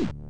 you.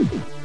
you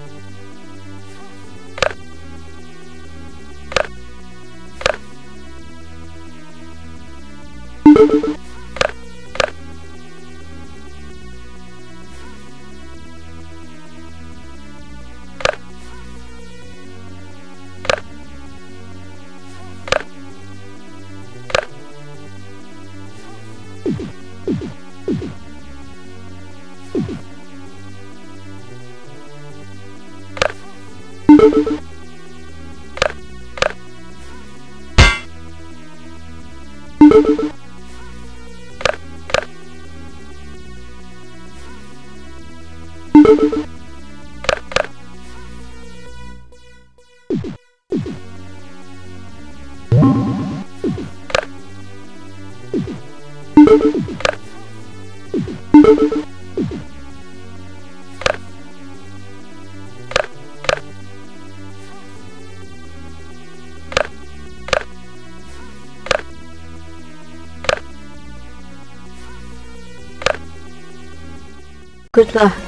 裤子。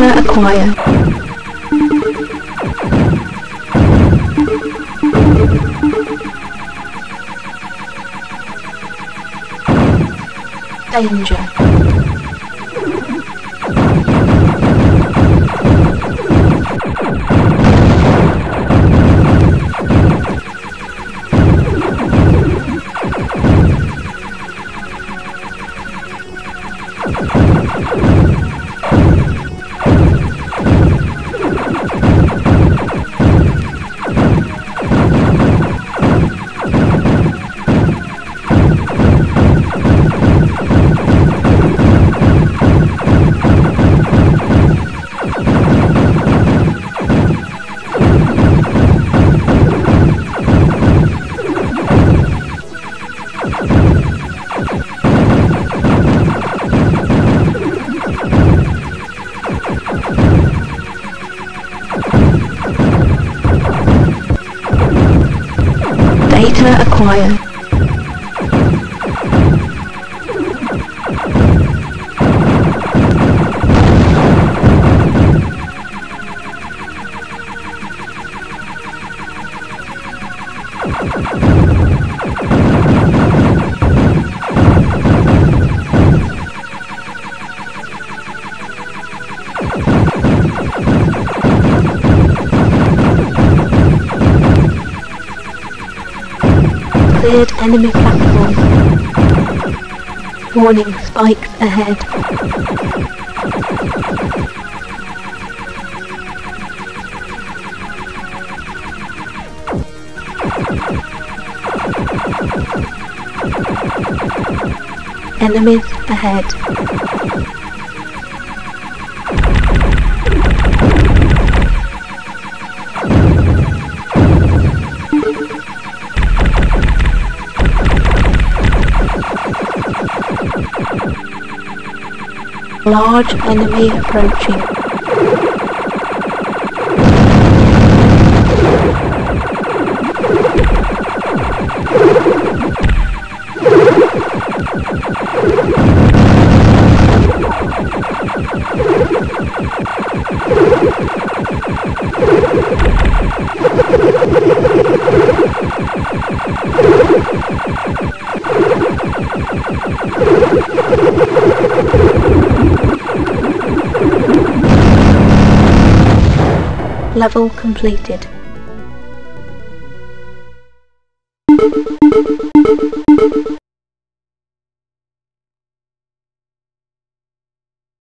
Data acquired. Danger. Data acquired. Enemy platform. Warning spikes ahead. Enemies ahead. Large enemy approaching. Level completed.